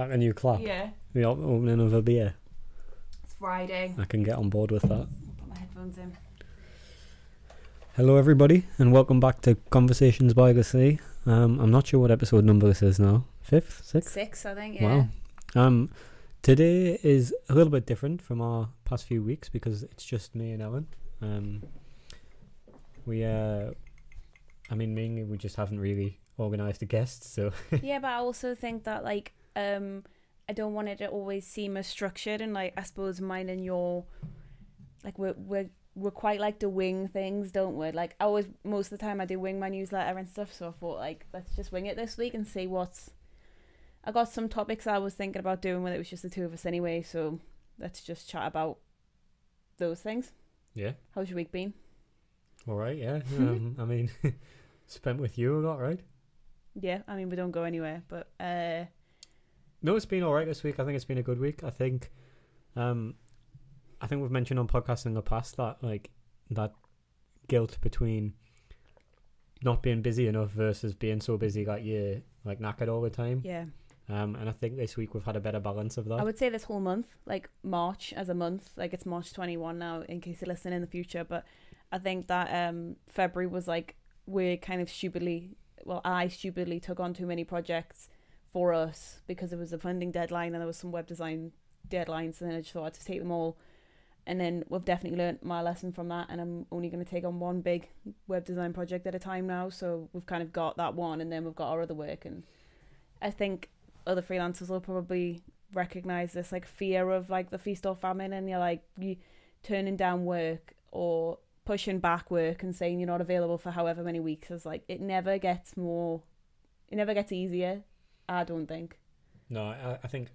that a new clap? Yeah, The op- opening of a beer. it's Friday. I can get on board with that. Put my headphones in. Hello, everybody, and welcome back to Conversations by the Sea. Um, I'm not sure what episode number this is now. Fifth, sixth. Six, I think. Yeah. Wow. Um, today is a little bit different from our past few weeks because it's just me and Ellen. Um, we uh, I mean, mainly we just haven't really organised a guest, so yeah, but I also think that like um I don't want it to always seem as structured and like I suppose mine and your like we're we're we're quite like to wing things, don't we? Like I always most of the time I do wing my newsletter and stuff, so I thought like let's just wing it this week and see what's I got some topics I was thinking about doing when it was just the two of us anyway, so let's just chat about those things. yeah, How's your week been? all right, yeah. Um, I mean, spent with you a lot, right? Yeah, I mean we don't go anywhere, but uh No, it's been all right this week. I think it's been a good week. I think, um, I think we've mentioned on podcasts in the past that like that guilt between not being busy enough versus being so busy that you're like knackered all the time. yeah. Um, and I think this week we've had a better balance of that. I would say this whole month, like March as a month, like it's March 21 now, in case you listen in the future. But I think that um February was like we kind of stupidly, well, I stupidly took on too many projects for us because it was a funding deadline and there was some web design deadlines, and then I just thought I'd just take them all. And then we've definitely learned my lesson from that, and I'm only going to take on one big web design project at a time now. So we've kind of got that one, and then we've got our other work, and I think other freelancers will probably recognize this like fear of like the feast or famine and you're like you turning down work or pushing back work and saying you're not available for however many weeks is like it never gets more it never gets easier i don't think no, I, I think,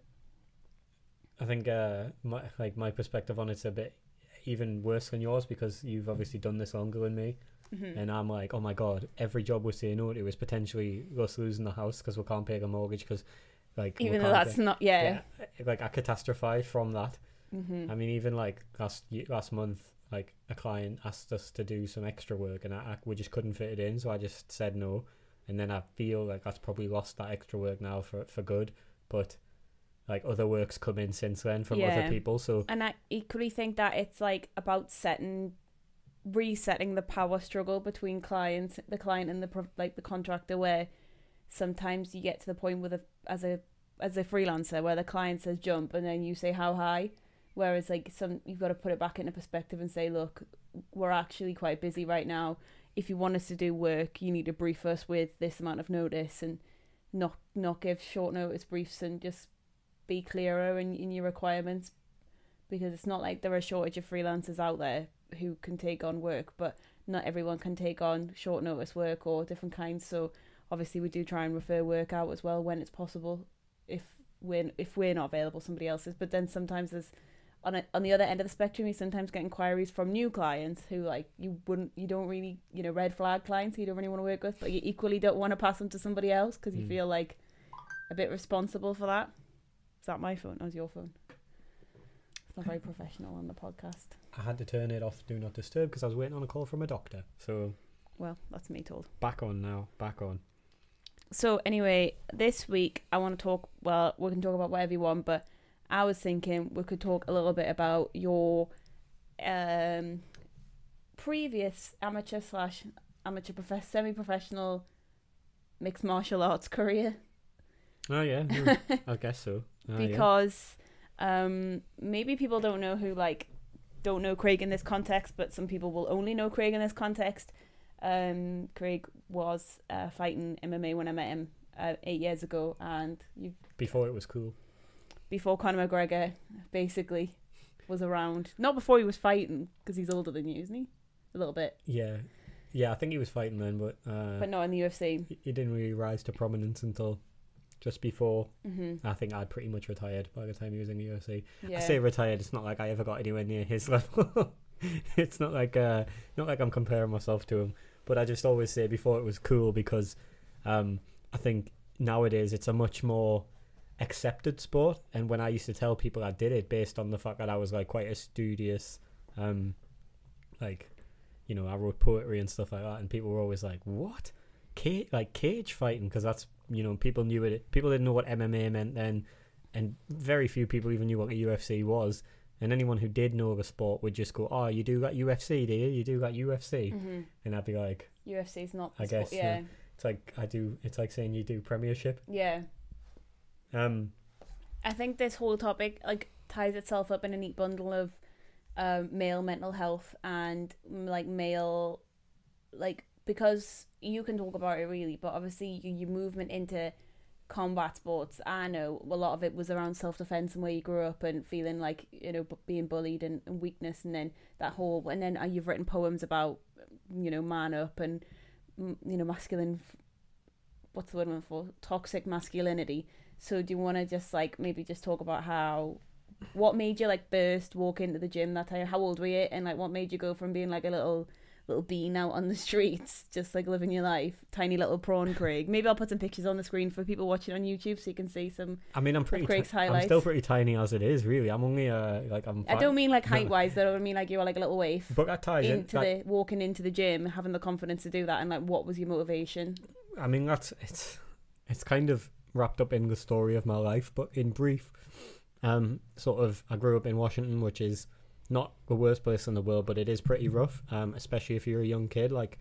I think, uh, my like my perspective on it's a bit even worse than yours because you've obviously done this longer than me. mm-hmm. and I'm like, oh my god, every job we're saying no to is potentially us losing the house because we can't pay the mortgage because, like, even though that's pay- not yeah, yeah, like I catastrophize from that. Mm-hmm. I mean, even like last last month, like a client asked us to do some extra work, and I, I we just couldn't fit it in, so I just said no. And then I feel like that's probably lost that extra work now for for good, but like other works come in since then from Yeah. other people, so and i equally think that it's like about setting resetting the power struggle between clients the client and the like the contractor where sometimes you get to the point with a as a as a freelancer where the client says jump and then you say how high whereas like some you've got to put it back into perspective and say look we're actually quite busy right now if you want us to do work you need to brief us with this amount of notice and not not give short notice briefs and just be clearer in, in your requirements. Because it's not like there are a shortage of freelancers out there who can take on work but not everyone can take on short notice work or different kinds. So obviously we do try and refer work out as well when it's possible if we're if we're not available somebody else is. But then sometimes there's on a, on the other end of the spectrum you sometimes get inquiries from new clients who like you wouldn't you don't really you know red flag clients who you don't really want to work with but you equally don't want to pass them to somebody else because you Mm. feel like a bit responsible for that is that my phone or is your phone it's not very professional on the podcast I had to turn it off do not disturb because I was waiting on a call from a doctor. So well that's me told back on now, back on. so anyway, this week I want to talk. Well, we can talk about whatever you want, but I was thinking we could talk a little bit about your um, previous amateur slash amateur prof- semi-professional mixed martial arts career Oh yeah, I guess so. Oh, yeah. because um, maybe people don't know who like don't know Craig in this context, but some people will only know Craig in this context. Um, Craig was uh, fighting MMA when I met him uh, eight years ago, and you before it was cool. Before Conor McGregor basically was around. Not before he was fighting, because he's older than you, isn't he? A little bit, Yeah, yeah. I think he was fighting then, but uh, but not in the UFC. he didn't really rise to prominence until just before. hmm I think I'd pretty much retired by the time he was in the UFC. Yeah. I say retired. It's not like I ever got anywhere near his level. it's not like uh, not like I'm comparing myself to him. But I just always say before it was cool because um, I think nowadays it's a much more accepted sport. And when I used to tell people I did it based on the fact that I was like quite a studious, um, like, you know, I wrote poetry and stuff like that, and people were always like, "What, cage like cage fighting?" Because that's you know people knew it. People didn't know what MMA meant then, and very few people even knew what the UFC was. And anyone who did know the sport would just go, "Oh, you do that UFC, do you? You do that UFC?" hmm And I'd be like, UFC's not. I sport- guess, Yeah. "It's like I do. It's like saying you do Premiership." Yeah. Um, I think this whole topic like ties itself up in a neat bundle of um, male mental health and mm, like male like because you can talk about it really, but obviously you, your movement into combat sports. I know a lot of it was around self defense and where you grew up and feeling like you know being bullied and, and weakness, and then that whole and then uh, you've written poems about you know man up and mm, you know masculine. What's the word I'm for? Toxic masculinity. So do you want to just like maybe just talk about how what made you like burst walk into the gym that time? How old were you? And like what made you go from being like a little little bean out on the streets, just like living your life, tiny little prawn Craig. Maybe I'll put some pictures on the screen for people watching on YouTube so you can see some. I mean, I'm pretty. Craig's ti- I'm still pretty tiny as it is. Really, I'm only uh like I'm. I don't mean like height wise, though. I mean like you were like a little waif But that ties in. into that- the walking into the gym, having the confidence to do that, and like what was your motivation? I mean, that's it's it's kind of wrapped up in the story of my life, but in brief, um, sort of, I grew up in Washington, which is not the worst place in the world, but it is pretty rough. Um, especially if you're a young kid, like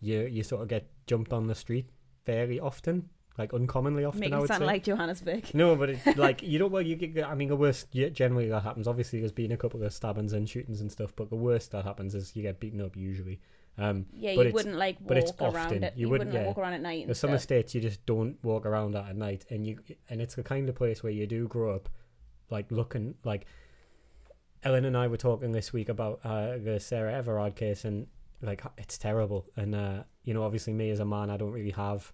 you you sort of get jumped on the street fairly often, like uncommonly often. Make I it would sound say. like Johannesburg. No, but it, like you don't. Well, you get. I mean, the worst. Generally, that happens. Obviously, there's been a couple of stabbings and shootings and stuff, but the worst that happens is you get beaten up usually. Um, Yeah, But you wouldn't like but it's walk around often- it. you You, wouldn't- wouldn't yeah. walk around at night. There's some stuff. estates you just don't walk around at at night, and you and it's the kind of place where you do grow up, like looking like. Ellen and I were talking this week about uh, the Sarah Everard case, and like it's terrible. And uh, you know, obviously, me as a man, I don't really have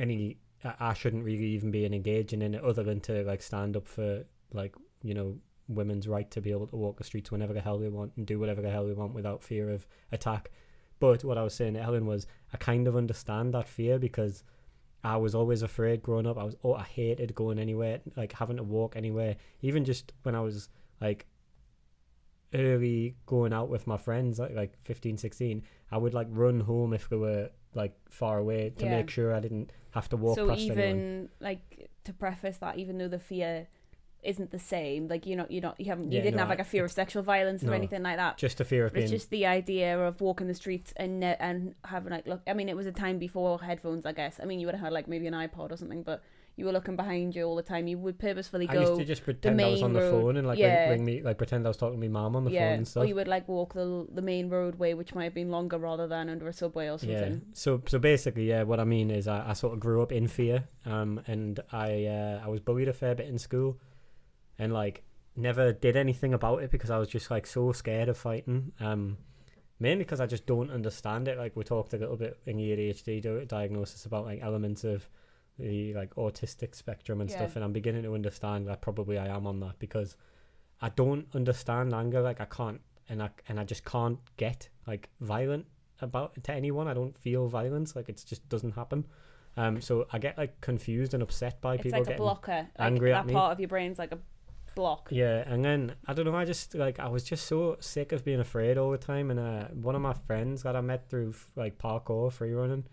any. I I shouldn't really even be engaging in it, other than to like stand up for like you know women's right to be able to walk the streets whenever the hell they want and do whatever the hell they want without fear of attack. But what I was saying to Ellen was, I kind of understand that fear because I was always afraid growing up. I was, oh, I hated going anywhere, like having to walk anywhere. Even just when I was like early going out with my friends, like like 15, 16, I would like run home if they were like far away to Yeah. make sure I didn't have to walk so past even anyone. like to preface that, even though the fear isn't the same, like you're not, you're not, you haven't, you Yeah, didn't no, have like a fear of sexual violence No. or anything like that. Just a fear of But it's being just the idea of walking the streets and and having like look. I mean, it was a time before headphones, I guess. I mean, you would have had like maybe an iPod or something, but you were looking behind you all the time. You would purposefully I used go, to just pretend I was on the road- phone and like yeah. ring, ring me, like pretend I was talking to my mom on the yeah, phone and or stuff. you would like walk the the main roadway, which might have been longer rather than under a subway or something. Yeah. So so basically, yeah, what I mean is I, I sort of grew up in fear, um, and I uh, I was bullied a fair bit in school, and like never did anything about it because I was just like so scared of fighting. Um, mainly because I just don't understand it. Like we talked a little bit in the ADHD di- diagnosis about like elements of the like autistic spectrum and Yeah. stuff, and I'm beginning to understand that probably I am on that because I don't understand anger. Like I can't, and I and I just can't get like violent about to anyone. I don't feel violence. Like it just doesn't happen. Um, so I get like confused and upset by It's people like a getting blocker. Like, angry at that me. part of your brain's like a block. yeah, and then I don't know. I just like I was just so sick of being afraid all the time. And uh, one of my friends that I met through like parkour, free running,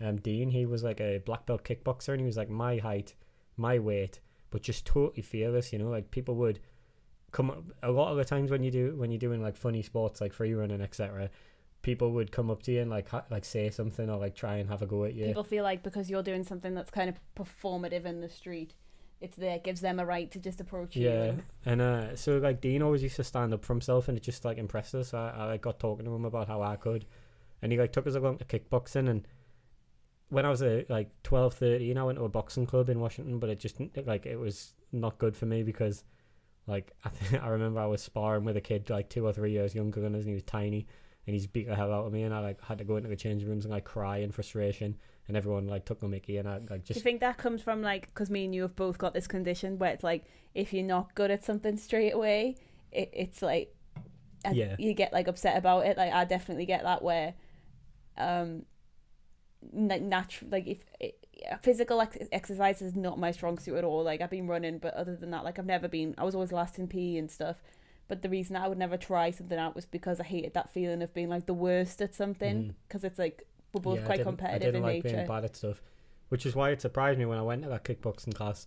um, Dean, he was like a black belt kickboxer, and he was like my height, my weight, but just totally fearless. You know, like people would come up a lot of the times when you do when you're doing like funny sports like free running, etc. People would come up to you and like ha- like say something or like try and have a go at you. People feel like because you're doing something that's kind of performative in the street, it's there it gives them a right to just approach you. Yeah, and- uh, so like Dean always used to stand up for himself, and it just like impressed us. I, I got talking to him about how I could, and he like took us along to kickboxing. And when I was uh, like 12, 13, I went to a boxing club in Washington, but it just like it was not good for me because like I th- I remember I was sparring with a kid like two or three years younger than us, and he was tiny, and he's beat the hell out of me, and I like had to go into the changing rooms and like cry in frustration, and everyone like took the Mickey, and I like just. Do you think that comes from like because me and you have both got this condition where it's like if you're not good at something straight away, it, it's like Yeah. you get like upset about it. Like I definitely get that where, um, like natural like if it, physical ex- exercise is not my strong suit at all. Like I've been running, but other than that, like I've never been. I was always last in P and stuff. But the reason I would never try something out was because I hated that feeling of being like the worst at something. Because it's like we're both Yeah, I quite didn't- competitive I didn't in like nature. being bad at stuff, which is why it surprised me when I went to that kickboxing class.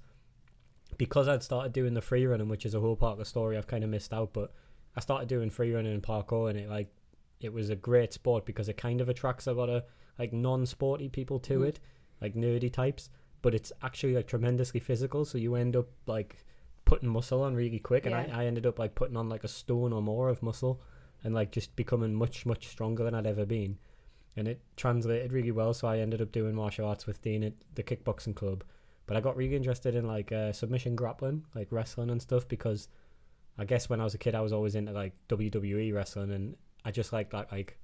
because I'd started doing the free running, which is a whole part of the story I've kind of missed out, but I started doing free running and parkour, and it like it was a great sport because it kind of attracts a lot of like non-sporty people to Mhm. it, like nerdy types. But it's actually like tremendously physical, so you end up like putting muscle on really quick, and Yeah. I, I ended up like putting on like a stone or more of muscle, and like just becoming much much stronger than I'd ever been, and it translated really well. So I ended up doing martial arts with Dean at the kickboxing club, but I got really interested in like uh, submission grappling, like wrestling and stuff, because I guess when I was a kid I was always into like WWE wrestling, and I just like that like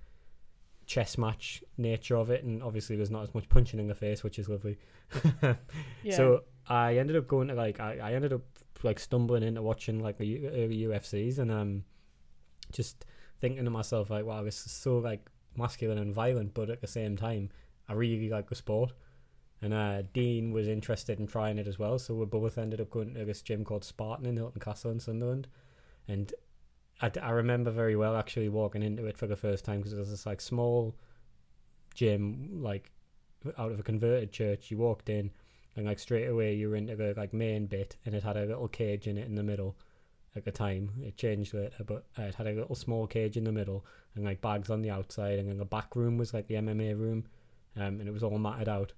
chess match nature of it, and obviously there's not as much punching in the face, which is lovely. Yeah. So I ended up going to like I, I ended up like stumbling into watching like the U- early UFCs and um just thinking to myself like wow this is so like masculine and violent but at the same time I really like the sport. And uh Dean was interested in trying it as well so we both ended up going to this gym called Spartan in Hylton Castle in Sunderland. And I, I remember very well actually walking into it for the first time because it was this like small gym like out of a converted church. You walked in and like straight away you were into the like main bit and it had a little cage in it in the middle at the time it changed later but uh, it had a little small cage in the middle and like bags on the outside and then the back room was like the mma room um, and it was all matted out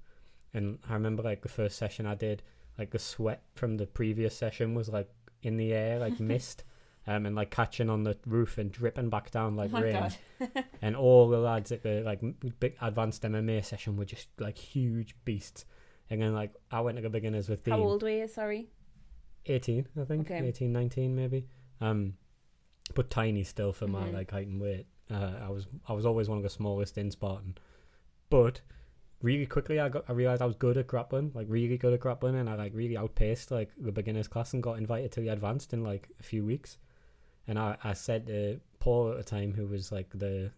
and i remember like the first session i did like the sweat from the previous session was like in the air like mist um, and like catching on the roof and dripping back down like oh rain and all the lads at the like big advanced MMA session were just like huge beasts. And then like I went to the beginners with Dean, How old were you? Sorry. 18, I think, Okay. 18, 19 maybe. Um, but tiny still for my Mhm. like height and weight. Uh, I was I was always one of the smallest in Spartan, but really quickly I got I realized I was good at grappling, like really good at grappling, and I like really outpaced like the beginners class and got invited to the advanced in like a few weeks. And I I said to Paul at the time, who was like the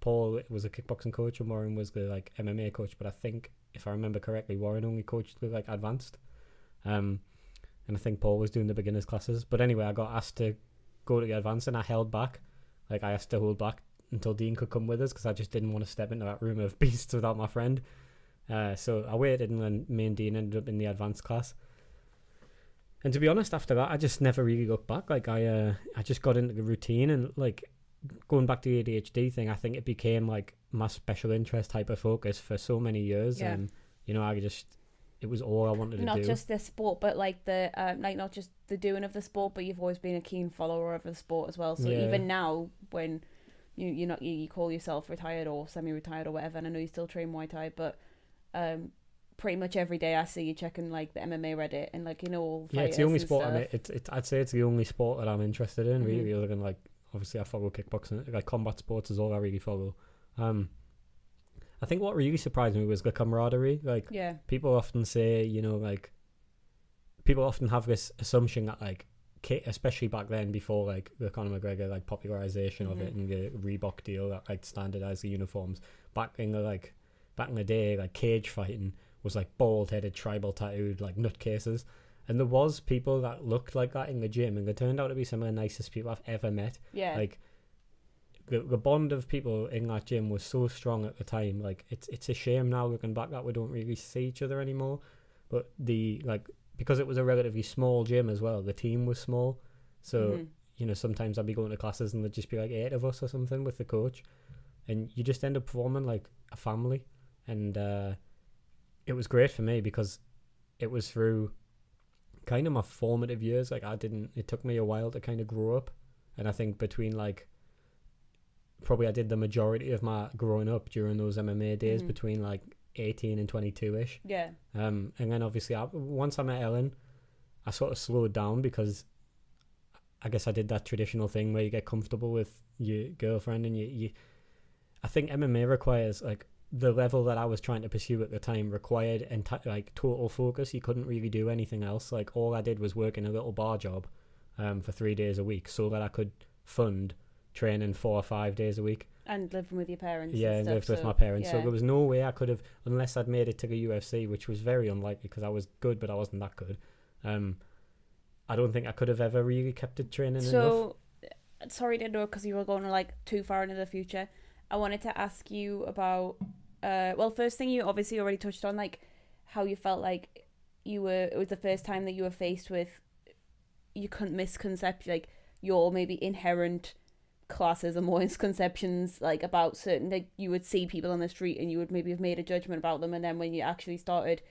Paul was a kickboxing coach and Warren was the like MMA coach, but I think if I remember correctly, Warren only coached the like advanced. Um, and I think Paul was doing the beginners classes. But anyway, I got asked to go to the advanced, and I held back. Like I asked to hold back until Dean could come with us because I just didn't want to step into that room of beasts without my friend. Uh, so I waited, and then me and Dean ended up in the advanced class. And to be honest, after that, I just never really looked back. Like I, uh, I just got into the routine, and like going back to the ADHD thing, I think it became like my special interest type of focus for so many years. Yeah. And you know, I just it was all I wanted to Not do. Not just the sport, but like the um, like not just the doing of the sport, but you've always been a keen follower of the sport as well. So Yeah. even now, when you you're not you, you call yourself retired or semi-retired or whatever, and I know you still train Muay Thai, but um, pretty much every day I see you checking like the MMA Reddit and like you know all yeah, it's the only sport I'm. It's, it's I'd say it's the only sport that I'm interested in. Really, other than like obviously I follow kickboxing, like combat sports is all I really follow. Um, I think what really surprised me was the camaraderie. Like Yeah, people often say, you know, like people often have this assumption that like, especially back then before like the Conor McGregor like popularization of it Mhm. and the Reebok deal that like standardized the uniforms. Back in the like back in the day, like cage fighting was like bald headed, tribal tattooed like nutcases. And there was people that looked like that in the gym, and they turned out to be some of the nicest people I've ever met yeah, like the, the bond of people in that gym was so strong at the time like it's it's a shame now looking back that we don't really see each other anymore. But the like because it was a relatively small gym as well the team was small. So Mhm. you know sometimes i'd be going to classes and there'd just be like eight of us or something with the coach. And you just end up performing like a family. And uh it was great for me because it was through kind of my formative years. Like i didn't it took me a while to kind of grow up. And i think between like probably i did the majority of my growing up during those mma days Mhm. between like 18 and 22 ish yeah, um, and then obviously, I, once I met Ellen, I sort of slowed down because I guess I did that traditional thing where you get comfortable with your girlfriend and you, you I think MMA requires like the level that I was trying to pursue at the time required enti- like total focus. You couldn't really do anything else. Like all I did was work in a little bar job um, for three days a week so that I could fund training four or five days a week and living with your parents. yeah, and stuff, lived with my parents. So there was no way I could have, unless I'd made it to the UFC, which was very unlikely because I was good, but I wasn't that good. Um, I don't think I could have ever really kept it training. So, uh, sorry to interrupt because you were going like too far into the future. I wanted to ask you about. Uh, well, first thing you obviously already touched on, like how you felt like you were it was the first time that you were faced with you couldn't misconception like your maybe inherent classism or misconceptions like about certain like you would see people on the street and you would maybe have made a judgment about them and then when you actually started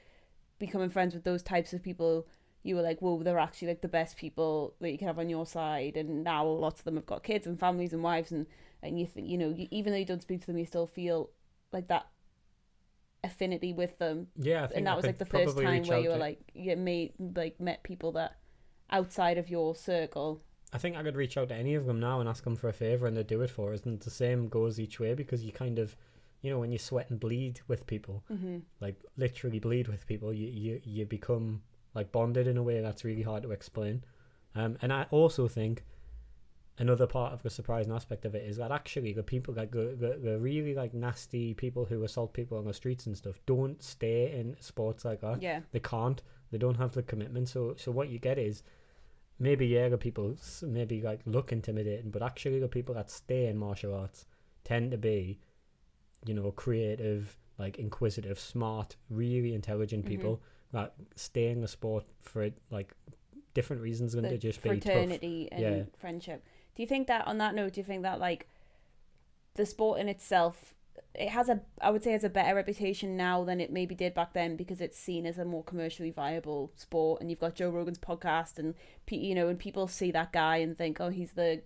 becoming friends with those types of people you were like whoa they're actually like the best people that you can have on your side and now lots of them have got kids and families and wives and and you think you know you, even though you don't speak to them you still feel like that affinity with them. Yeah, and that I was like the first time where you were to- like you made like met people that outside of your circle I think I could reach out to any of them now and ask them for a favor, and they'd do it for us. And the same goes each way because you kind of, you know, when you sweat and bleed with people, mm-hmm. like literally bleed with people, you you you become like bonded in a way that's really hard to explain. Um, and I also think another part of the surprising aspect of it is that actually the people like the, the, the really like nasty people who assault people on the streets and stuff don't stay in sports like that yeah they can't they don't have the commitment so so what you get is maybe yeah the people maybe like look intimidating but actually the people that stay in martial arts tend to be you know creative like inquisitive smart really intelligent Mhm. people that stay in the sport for like different reasons than the to just be tough fraternity and Yeah. friendship do you think that on that note do you think that like the sport in itself it has a i would say has a better reputation now than it maybe did back then because it's seen as a more commercially viable sport. And you've got joe rogan's podcast and you know and people see that guy and think oh he's the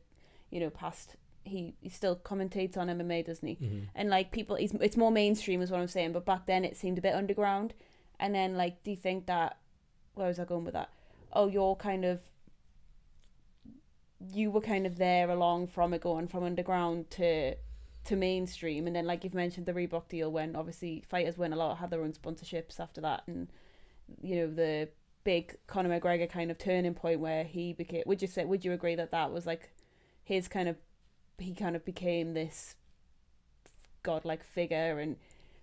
you know past he, he still commentates on mma doesn't he? Mhm. and like people it's, it's more mainstream is what i'm saying but back then it seemed a bit underground. And then like do you think that where was i going with that? Oh you're kind of you were kind of there along from it going from underground to to mainstream and then like you've mentioned the Reebok deal when obviously fighters win a lot have their own sponsorships after that and you know the big Conor McGregor kind of turning point where he became would you say would you agree that that was like his kind of he kind of became this godlike figure and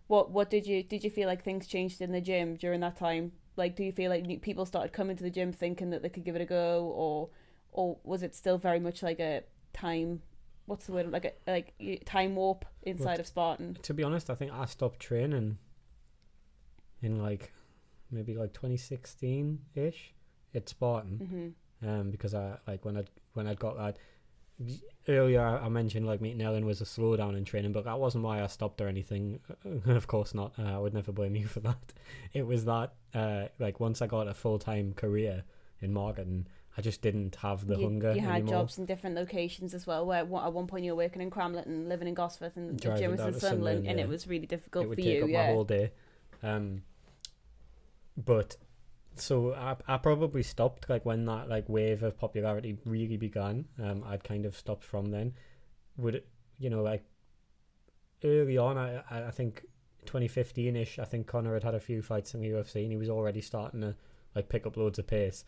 what what did you did you feel like things changed in the gym during that time? Like do you feel like people started coming to the gym thinking that they could give it a go or or was it still very much like a time what's the word like a like time warp inside Well, of Spartan to be honest i think i stopped training in like maybe like 2016-ish at spartan hmm um, because I like when I when I'd got that earlier. I I mentioned like meeting Ellen was a slowdown in training, but that wasn't why I stopped or anything. of course not. Uh, I would never blame you for that. It was that uh, like once I got a full time career in marketing, I just didn't have the you, hunger you had anymore. jobs in different locations as well where at one point you were working in Cramlett and living in Gosforth and the gym was in Sunderland Sunderland, and it was really difficult it would for take you up yeah my whole day. Um, but so I I probably stopped like when that like wave of popularity really began. Um, I'd kind of stopped from then. Would it, you know like early on? I I I think 2015 ish. I think Conor had had a few fights in the UFC and he was already starting to like pick up loads of pace.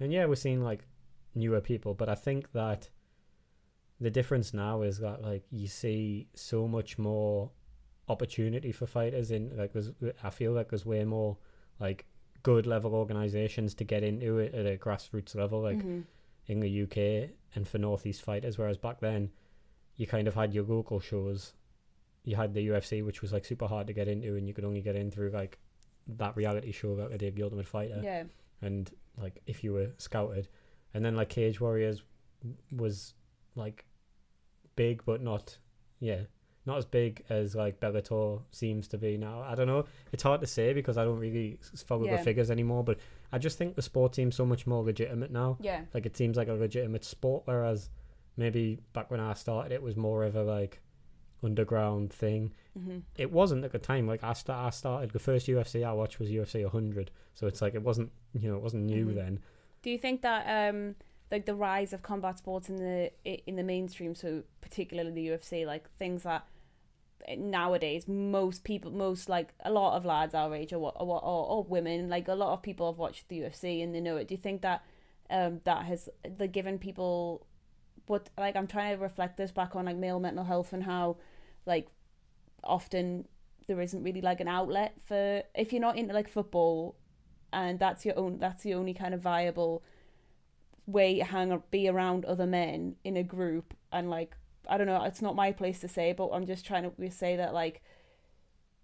And yeah, we're seeing like newer people, but I think that the difference now is that like you see so much more opportunity for fighters in like there's I feel like there's way more like good level organizations to get into it at a grassroots level like Mhm. in the UK and for northeast fighters whereas back then you kind of had your local shows you had the UFC which was like super hard to get into and you could only get in through like that reality show that they did the ultimate fighter yeah and like if you were scouted. And then like cage warriors was like big but not yeah not as big as like bellator seems to be now. I don't know. It's hard to say because i don't really follow Yeah. the figures anymore but i just think the sport seems so much more legitimate now. Yeah. Like it seems like a legitimate sport whereas maybe back when i started it was more of a like underground thing hmm it wasn't at the time. Like I, sta- I started the first UFC I watched was UFC 100, so it's like it wasn't you know it wasn't new Mhm. then. Do you think that um like the rise of combat sports in the in the mainstream, so particularly the UFC, like things that eh, nowadays most people, most like a lot of lads our age or what or, or, or women, like a lot of people have watched the UFC and they know it. Do you think that um that has the given people what like I'm trying to reflect this back on like male mental health and how like often there isn't really like an outlet for if you're not into like football and that's your own that's the only kind of viable way to hang or be around other men in a group and like I don't know it's not my place to say but I'm just trying to say that like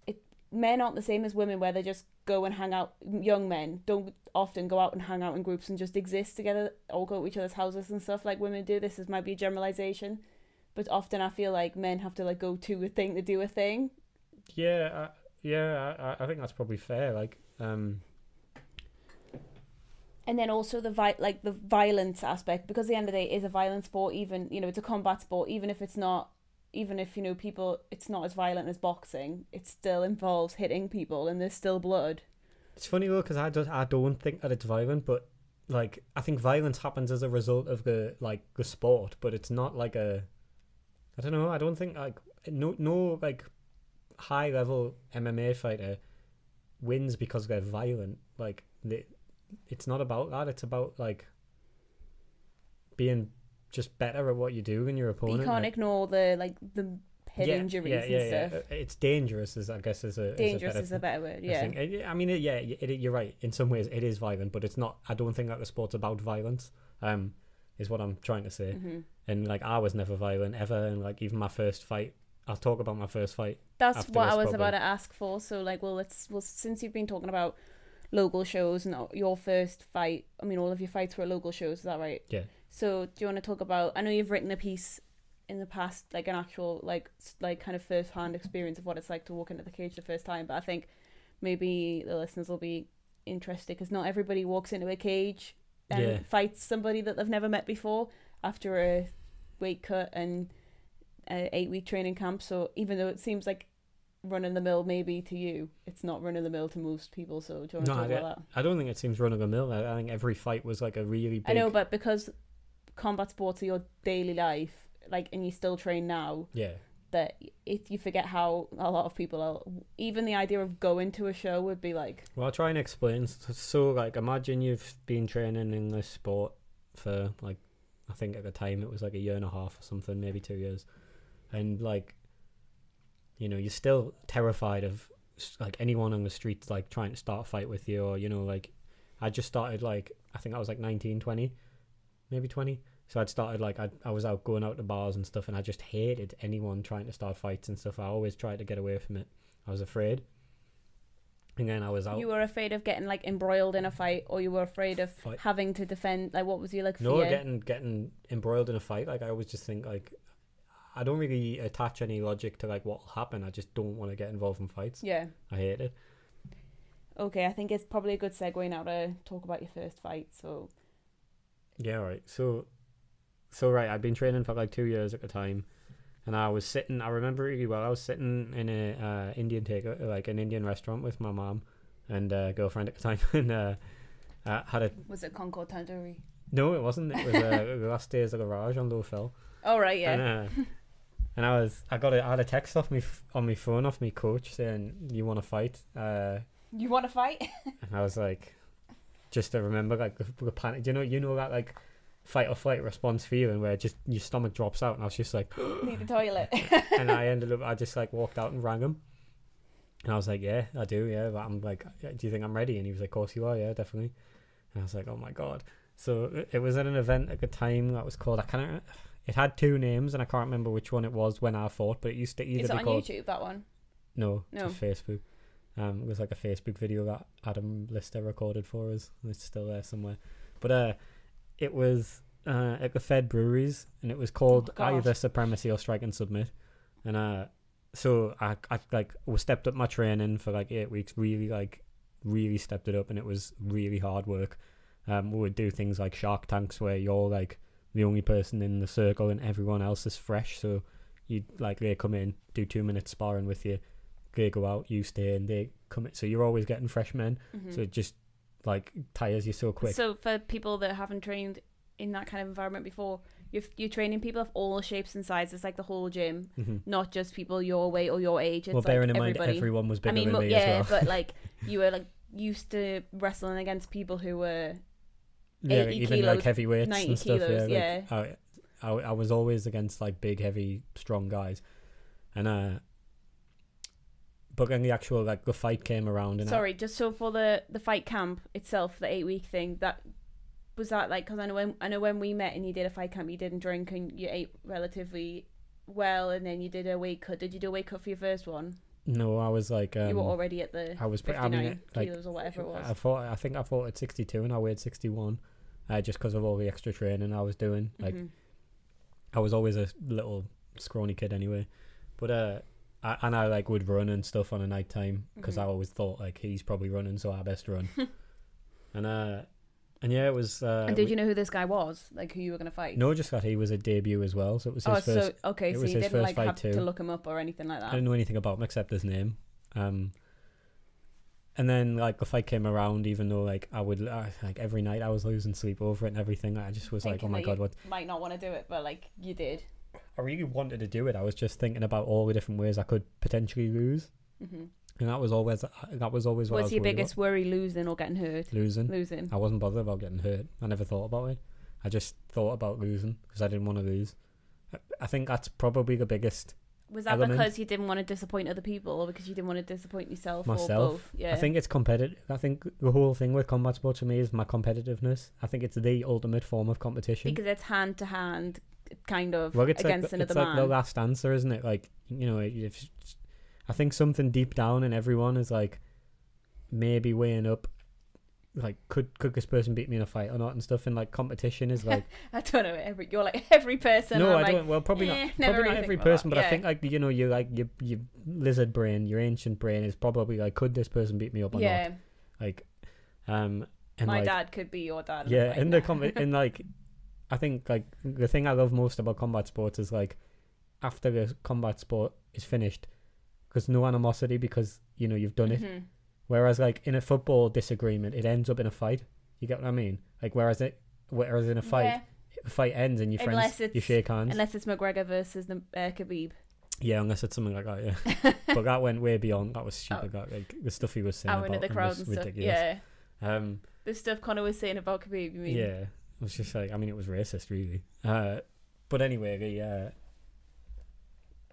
it men aren't the same as women where they just go and hang out. Young men don't often go out and hang out in groups and just exist together or go to each other's houses and stuff like women do. This is might be a generalization, but often I feel like men have to like go to a thing to do a thing. Yeah, uh, yeah, I, I think that's probably fair. Like, um, and then also the vi- like the violence aspect because at the end of the day it is a violent sport even you know it's a combat sport even if it's not even if you know people it's not as violent as boxing it still involves hitting people and there's still blood it's funny though because I don't I don't think that it's violent, but like I think violence happens as a result of the like the sport, but it's not like a I don't know. I don't think like no no like high level MMA fighter wins because they're violent. Like they, it's not about that. It's about like being just better at what you do than your but opponent. you can't like- ignore the like the head injuries and stuff Uh, It's dangerous, is I guess is a dangerous is a better is a better word I yeah. I I mean, yeah, it, it- you're right. In some ways, it is violent, but it's not. I don't think that the sport's about violence. Um, is what I'm trying to say. hmm And like, I was never violent ever, and like even my first fight. I'll talk about my first fight. that's what I was probably. about to ask for so like well let's well since you've been talking about local shows and your first fight I mean all of your fights were local shows is that right Yeah. So do you want to talk about? I know you've written a piece in the past, like an actual, like like kind of first hand experience of what it's like to walk into the cage the first time. But I think maybe the listeners will be interested because not everybody walks into a cage and Yeah. fights somebody that they've never met before after a weight cut and a eight week training camp. So even though it seems like run of the mill maybe to you, it's not run of the mill to most people. So do you want to No, talk I about that? I don't think it seems run of the mill. I, I think every fight was like a really big. I know, but because combat sports are your daily life, like, and you still train now, yeah, that if you forget how a lot of people are, even the idea of going to a show would be like, Well, I'll try and explain. So, so, like, imagine you've been training in this sport for, like, I think at the time it was like a year and a half or something, maybe two years. And, like, you know, you're still terrified of, like, anyone on the street, like, trying to start a fight with you. Or, you know, like, I just started, like, I think I was like 19, 20, maybe 20. So I'd started, like, I, I was out going out to bars and stuff, and I just hated anyone trying to start fights and stuff. I always tried to get away from it. I was afraid. And then I was out. you were afraid of getting like embroiled in a fight, or you were afraid of Fight. having to defend. Like, what was your like fear? No, getting getting embroiled in a fight. Like I always just think like I don't really attach any logic to like what will happen. I just don't want to get involved in fights. yeah. I hate it. Okay, I think it's probably a good segue now to talk about your first fight. So, Yeah, right. So, so right. I'd been training for like two years at the time, and I was sitting. I remember really well. I was sitting in a uh, Indian take like an Indian restaurant with my mom and uh, girlfriend at the time, and uh, I had a was it Concord Tandoori? no, it wasn't. It was uh, the last days of the garage on Low Fell. Oh right, yeah. And, uh, and I was, I got a, I had a text off me on my phone off my coach saying, "You want to fight?" Uh, you want to fight? and I was like, just to remember, like the, the panic. You know, you know that like fight or flight response feeling where just your stomach drops out, and I was just like, Need the toilet. and I ended up, I just like walked out and rang him, and I was like, "Yeah, I do, yeah." But I'm like, "Do you think I'm ready?" And he was like, "Of course you are, yeah, definitely." And I was like, "Oh my god." So it- it was at an event at the time that was called I can't. It had two names, and I can't remember which one it was when I fought, but it used to either Is it be on called YouTube? That one. no, No. Facebook. Um, it was like a Facebook video that Adam Lister recorded for us. and It's still there somewhere. But uh, it was uh, at the Fed Breweries, and it was called Oh, either Supremacy or Strike and Submit. And uh, so I, I like was stepped up my training for like eight weeks. Really like really stepped it up, and it was really hard work. Um, we would do things like Shark Tanks where you're like the only person in the circle, and everyone else is fresh. So you like they come in, do two minutes sparring with you, they go out, you stay, and they come in. So you're always getting fresh men. Mhm. So just like tires you so quick. So for people that haven't trained in that kind of environment before, you're you're training people of all shapes and sizes, like the whole gym, hmm not just people your weight or your age. It's Well, like bearing in everybody. mind everyone was bigger I mean, than me yeah, as well. but like you were like used to wrestling against people who were yeah, 80 even kilos, like heavyweights 90 and stuff. kilos, yeah, like, I, I I was always against like big, heavy, strong guys, and uh. But then the actual like the fight came around and I- sorry. Just so for the the fight camp itself, the eight week thing that. Was that like because I know when I know when we met and you did a fight camp, you didn't drink and you ate relatively well, and then you did a weight cut. Did you do a weight cut for your first one? No, I was like um, you were already at the I was pre- I 59 mean, like kilos or whatever it was. I thought I think I fought at 62 and I weighed 61, uh, just because of all the extra training I was doing. Like Mhm. I was always a little scrawny kid anyway, but uh, I, and I like would run and stuff on a night time because I Mhm. always thought like he's probably running, so I best run. and uh, and yeah, it was. Uh, and did we- you know who this guy was? Like who you were gonna fight? No, just that he was a debut as well, so it was his Oh, first. so okay, so you didn't like have too. to look him up or anything like that. I didn't know anything about him except his name. Um, and then like the fight came around, even though like I would uh, like every night I was losing sleep over it and everything. I just was like, oh my god, what? Might not want to do it, but like you did. I really wanted to do it. I was just thinking about all the different ways I could potentially lose, hmm and that was always that was always what I Was was your worried about. biggest worry losing or getting hurt? losing. Losing. I wasn't bothered about getting hurt. I never thought about it. I just thought about losing because I didn't want to lose. I- think that's probably the biggest Was that element. because you didn't want to disappoint other people, or because you didn't want to disappoint yourself, Myself. or both? Yeah. I think it's competitive. I think the whole thing with combat sports for me is my competitiveness. I think it's the ultimate form of competition. because it's hand to hand, kind of well, it's against like, another it's like the last answer, isn't it? Like you know, if I think something deep down in everyone is like maybe weighing up, like could could this person beat me in a fight or not and stuff. And like competition is like I don't know. Every you're like every person. no, I'm I like, don't. Well, probably eh, not. Probably really not every person, but I think like you know, you like your your lizard brain, your ancient brain is probably like, could this person beat me up or yeah, not? Like, um, and my like, dad could be your dad. yeah in the nah. com- in like i think like the thing i love most about combat sports is like after the combat sport is finished because no animosity because you know you've done it Mhm. whereas like in a football disagreement it ends up in a fight you get what i mean like whereas it whereas in a fight Yeah, the fight ends and your Unless friends you shake hands unless it's McGregor versus the, uh, Khabib. yeah unless it's something like that yeah but that went way beyond that was stupid that, like the stuff he was saying into about the crowd was and stuff. ridiculous Yeah, um the stuff Conor was saying about Khabib. You mean? Yeah, it was just like I mean it was racist really. Uh, but anyway, the uh,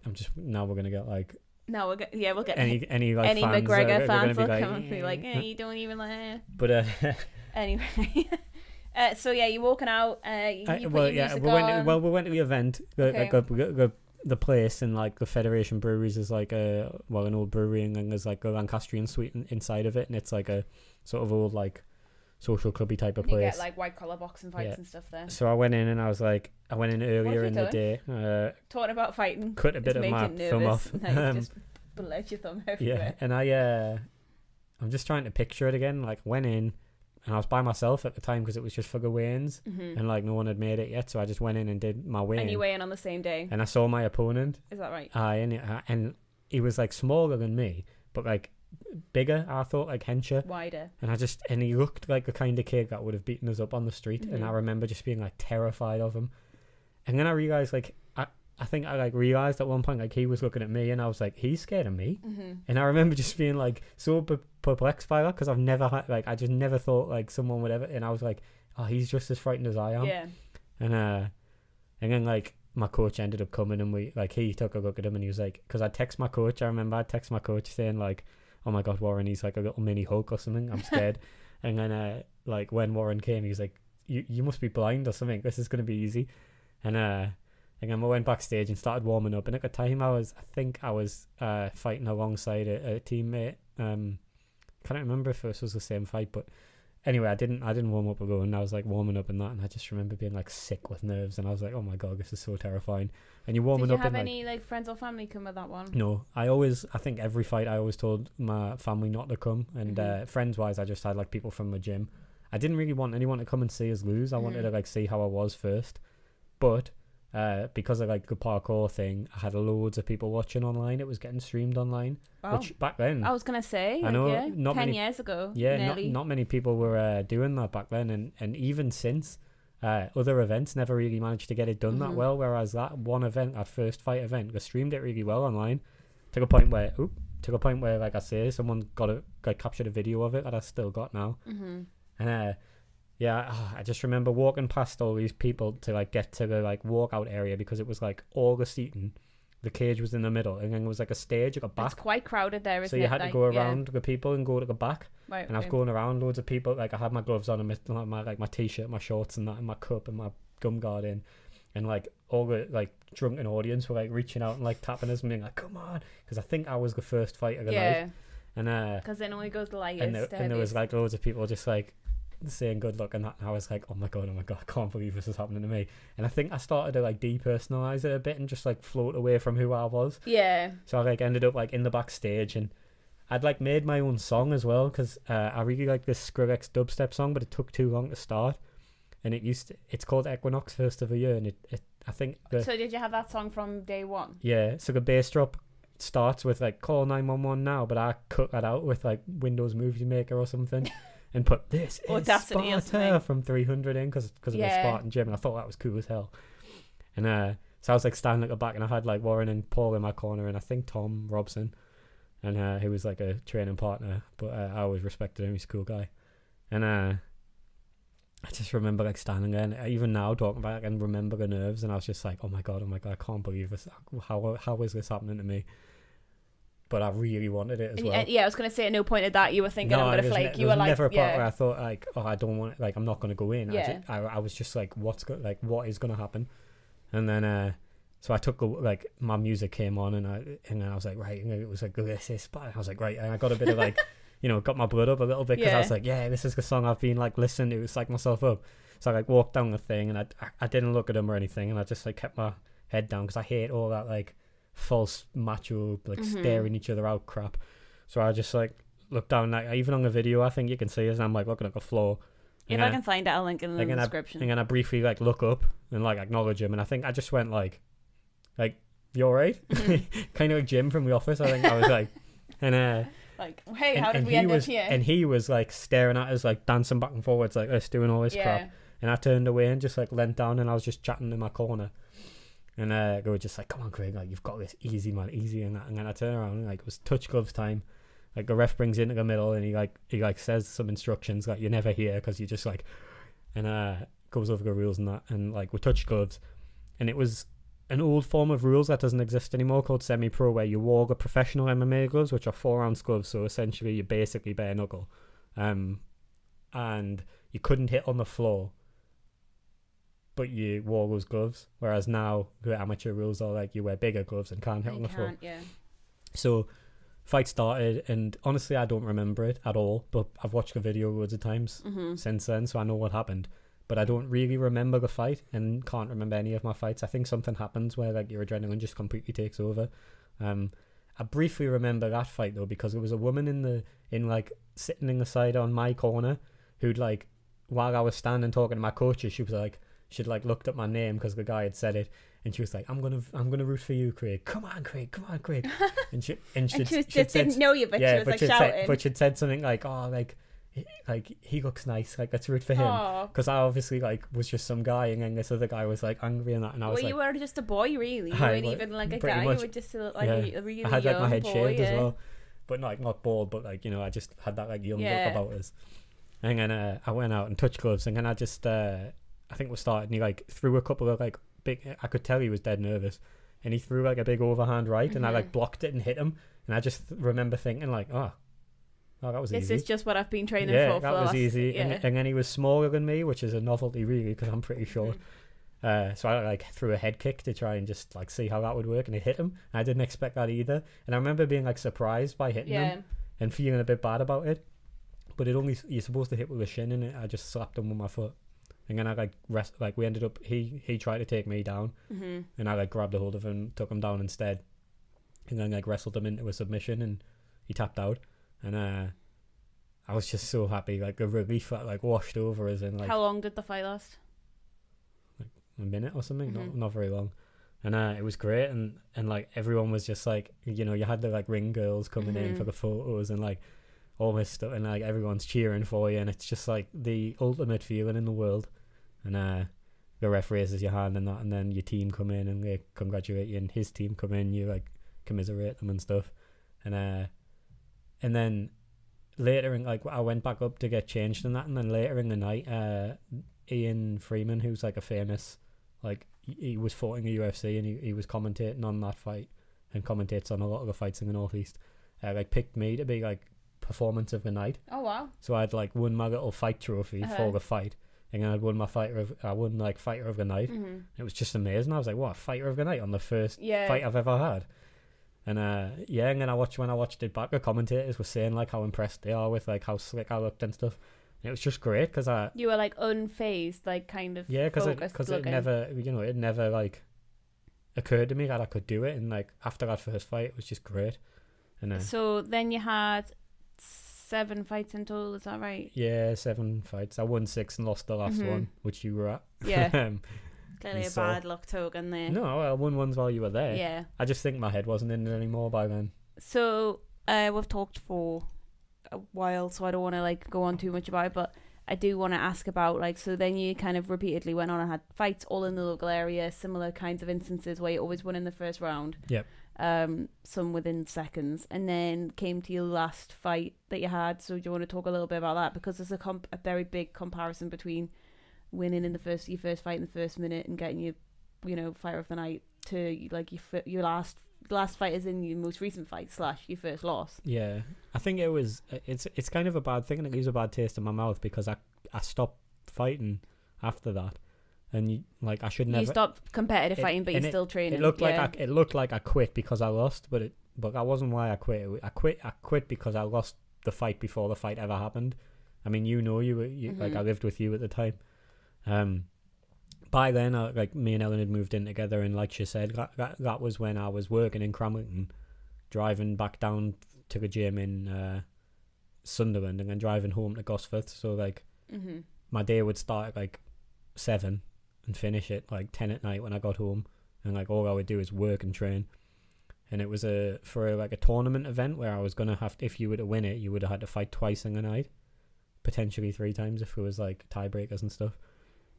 I'm just now we're gonna get like No, we'll get. Yeah, we'll get any any like any fans McGregor are fans will like, come and be like. "Hey, you don't even like." But uh, Anyway, uh, so yeah, you're walking out. Uh, you, I, you well your yeah, we went on. well we went to the event. The, Okay. like, the, the, the place and like the Federation Breweries is like a well an old brewery and then there's like a Lancastrian suite in, inside of it and it's like a sort of old like social clubby type of you place. get like white collar boxing fights Yeah. and stuff there. so I went in and I was like I went in earlier you in the day. Uh, Talking about fighting, cut a bit of my thumb off. Um, just blood your thumb yeah and i uh i'm just trying to picture it again like went in and i was by myself at the time because it was just for the weigh-ins hmm and like no one had made it yet so i just went in and did my weigh And you weigh in on the same day. and i saw my opponent Is that right? uh, and, and he was like smaller than me but like bigger i thought like hencher Wider. and i just and he looked like the kind of kid that would have beaten us up on the street and i Mhm. remember just being like terrified of him and then i realized like i i think i like realized at one point like he was looking at me and i was like he's scared of me hmm and I remember just being like so per- perplexed by that because I've never had like I just never thought like someone would ever. And I was like, oh, he's just as frightened as I am. Yeah. And uh, and then like my coach ended up coming and we like he took a look at him and he was like, because I text my coach. I remember I text my coach saying like, oh my god, Warren, he's like a little mini Hulk or something. I'm scared. and then uh, like when Warren came, he was like, you you must be blind or something. This is gonna be easy. And uh. And then we went backstage and started warming up. And at the time, I was, I think I was uh, fighting alongside a, a teammate. Um, can't remember if this was the same fight, but anyway, I didn't, I didn't warm up alone. I was like warming up and that, and I just remember being like sick with nerves, and I was like, oh my god, this is so terrifying. And you're warming Did you up have like, any like friends or family come with that one? no, I always, I think every fight I always told my family not to come, and Mhm. uh, friends wise, I just had like people from the gym. I didn't really want anyone to come and see us lose. I wanted Mhm. to like see how I was first, but uh, because of like the parkour thing, I had loads of people watching online. It was getting streamed online, Wow. which back then, I was gonna say, I like, know, yeah, not ten many- years ago. yeah, not nearly. not many people were uh, doing that back then, and and even since. Uh, other events never really managed to get it done Mhm. that well. Whereas that one event, our first fight event, they streamed it really well online. To a point where, oop, to a point where, like I say, someone got a got captured a video of it that I still got now. hmm And uh, yeah, ah, I just remember walking past all these people to like get to the like walkout area because it was like all the seating, the cage was in the middle, and then it was like a stage at the back. It's quite crowded there, isn't So you it? had to Like, go yeah. around the people and go to the back. Right, And I was going around loads of people. Like I had my gloves on and my, my like my t-shirt, my shorts, and that, and my cup and my gum guard in. and like all the like drunken audience were like reaching out and like tapping us and being like, "Come on," because I think I was the first fight of the night, Yeah, and uh, because it only goes the lightest. and there, and there was like loads of people just like saying good luck and that and I was like oh my god oh my god I can't believe this is happening to me. And I think I started to like depersonalize it a bit and just like float away from who I was. Yeah, so I like ended up like in the backstage and I'd like made my own song as well because uh, I really like this Skrillex dubstep song but it took too long to start. And it used to, it's called Equinox First of the Year and it, it I think the So did you have that song from day one? yeah, so the bass drop starts with like call nine one one now, but I cut that out with like Windows Movie Maker or something, and put this is Audacity or Sparta something. from three hundred in because because of the Yeah. Spartan gym, and I thought that was cool as hell. And uh, so I was like standing at the back, and I had like Warren and Paul in my corner, and I think Tom Robson, and uh, he was like a training partner, but uh, I always respected him. He's a cool guy, and uh. I just remember like standing there, and even now talking about it, I can remember the nerves, and I was just like, "Oh my god, oh my god, I can't believe this! How how is this happening to me?" But I really wanted it as well. uh, yeah, I was gonna say at no point at that you were thinking I'm gonna flake. ne- you were was like, never a part yeah, where I thought like, "Oh, I don't want, it. like, I'm not going to go in." I, Yeah. just, I I was just like, "What's go- like what is going to happen?" And then uh, so I took a, like my music came on, and I and then I was like, right, and it was like this is, but I was like, right, and I got a bit of like. You know, got my blood up a little bit because I was like, "Yeah, this is the song I've been like listening to." Psych myself up. So I like walked down the thing and I, I, I didn't look at him or anything and I just like kept my head down because I hate all that like false macho like Mhm. staring each other out crap. So I just like look down like even on the video I think you can see us and I'm like looking at the floor. if I I- can find it, I'll link it in the and then I- description. And then I briefly like look up and like acknowledge him and I think I just went like like you alright? Mhm. kind of like Jim from the office I think I was like and uh like, hey, and, how did and we he end was up here? and he was like staring at us like dancing back and forwards like us doing all this crap and I turned away and just like leant down and I was just chatting in my corner. And uh, they were just like, come on, Craig, like, you've got this easy, man, easy. And, that. and then I turn around and like, it was touch gloves time. Like, the ref brings into the middle and he like, he like says some instructions like, you're never here because you just like, and uh, goes over the rules and that. And like, we touch gloves. And it was an old form of rules that doesn't exist anymore called semi pro, where you wore the professional MMA gloves, which are four ounce gloves. So essentially, you're basically bare knuckle. Um, and you couldn't hit on the floor but you wore those gloves. Whereas now the amateur rules are like you wear bigger gloves and can't hit on the floor. yeah. So fight started, and honestly, I don't remember it at all. But I've watched the video loads of times hmm since then, so I know what happened. But I don't really remember the fight, and can't remember any of my fights. I think something happens where like your adrenaline just completely takes over. Um, I briefly remember that fight though because there was a woman in the in like sitting in the side on my corner who'd like while I was standing talking to my coaches, she was like she'd like looked at my name because the guy had said it, and she was like, "I'm gonna I'm gonna root for you, Craig. Come on, Craig. Come on, Craig." and she and she'd, And she was, just said didn't know you, but she was but like she'd shouting. said, but she'd said something like, "Oh, like, like he looks nice. Like let's root for him." Because I obviously like was just some guy, and then this other guy was like angry and that, and I was like, Well, was you were just a boy, really. You I weren't even like a guy. much. You were just a, like Yeah. a, really I had like my head boy, shaved as well, but not like not bald, but like you know, I just had that like young Yeah. look about us. And then uh, I went out and touched gloves, and then I just, uh, I think we started, and he like threw a couple of like big. I could tell he was dead nervous, and he threw like a big overhand right, and I like Mhm. blocked it and hit him, and I just th- remember thinking like, oh, oh that was This easy. is just what I've been training yeah, for. for that the was last- easy. Yeah. And, and then he was smaller than me, which is a novelty really, because I'm pretty short. Mhm. Uh, so I like threw a head kick to try and just like see how that would work, and it hit him. And I didn't expect that either, and I remember being like surprised by hitting him and feeling a bit bad about it. But it only you're supposed to hit with a shin in it. I just slapped him with my foot, and then I like rest like we ended up. He he tried to take me down, hmm and I like grabbed a hold of him, took him down instead, and then like wrestled him into a submission, and he tapped out. And uh, I was just so happy, like the relief that like washed over us and like How long did the fight last? Like a minute or something, not Mhm. not very long. And uh, it was great, and and like everyone was just like, you know, you had the like ring girls coming in for the photos and like all this stuff, and like everyone's cheering for you, and it's just like the ultimate feeling in the world. And uh, the ref raises your hand and that, and then your team come in and they congratulate you, and his team come in, you like commiserate them and stuff, and uh, and then later in like I went back up to get changed and that, and then later in the night, uh, Ian Freeman, who's like a famous, like he, was fighting in the UFC and he, he was commentating on that fight and commentates on a lot of the fights in the northeast. Uh, like picked me to be like performance of the night, Oh wow. so I'd like won my little fight trophy Uh-huh. for the fight, and I'd won my fighter of I won like fighter of the night. hmm It was just amazing. I was like, what fighter of the night on the first Yeah. fight I've ever had. And uh, yeah, and then I watched when I watched it back, the commentators were saying like how impressed they are with like how slick I looked and stuff. And it was just great because I You were like unfazed, like kind of yeah because it because it looking. never you know it never like occurred to me that I could do it. And like after that first fight, it was just great. And uh, So then you had seven fights in total. Is that right? yeah, seven fights. I won six and lost the last Mhm. one, which you were at. Yeah. um, Clearly a So- bad luck token there. no, I won ones while you were there. Yeah. I just think my head wasn't in it anymore by then. So uh, we've talked for a while, so I don't want to like go on too much about it, but I do want to ask about like so then you kind of repeatedly went on and had fights all in the local area, similar kinds of instances where you always won in the first round. Yep. Um, some within seconds, and then came to your last fight that you had. So do you want to talk a little bit about that because there's a comp- a very big comparison between winning in the first your first fight in the first minute and getting your you know fighter of the night to like your your last last fight is in your most recent fight slash your first loss. Yeah, I think it was. It's it's kind of a bad thing, and it leaves a bad taste in my mouth because I I stopped fighting after that, and you, like I should never. you stopped competitive it- fighting, but you're still training. it looked yeah. like I, it looked like I quit because I lost, but it but that wasn't why I quit. I quit I quit because I lost the fight before the fight ever happened. I mean, you know, you were you, like Mhm. I lived with you at the time. Um, by then, I, like me and Ellen had moved in together, and like she said, that, that that was when I was working in Cramlington, driving back down to the gym in uh, Sunderland, and then driving home to Gosforth. So like hmm my day would start at like seven and finish at like ten at night when I got home, and like all I would do is work and train. And it was a for a, like a tournament event where I was gonna have if you were to win it, you would have had to fight twice in a night, potentially three times if it was like tiebreakers and stuff.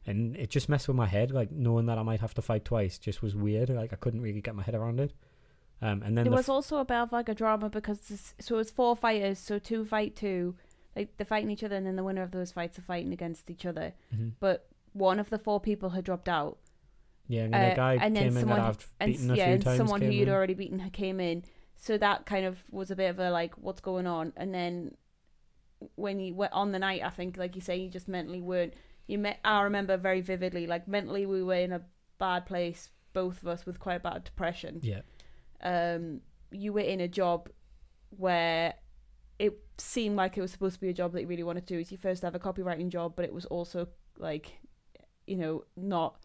And it just messed with my head, like knowing that I might have to fight twice, just was weird. Like I couldn't really get my head around it. Um, and then There the was also a bit of like a drama because this, so it's four fighters, so two fight two, like they're fighting each other, and then the winner of those fights are fighting against each other. Mhm. But one of the four people had dropped out, yeah, and then uh, a guy and then in that someone- I've and yeah, and someone who you'd in. already beaten came in. So that kind of was a bit of a like, what's going on? And then when you went on the night, I think, like you say, you just mentally weren't. You met. I remember very vividly, like mentally, we were in a bad place, both of us, with quite bad depression. Yeah, um, you were in a job where it seemed like it was supposed to be a job that you really wanted to do. It's your first ever copywriting job, but it was also like, you know, not.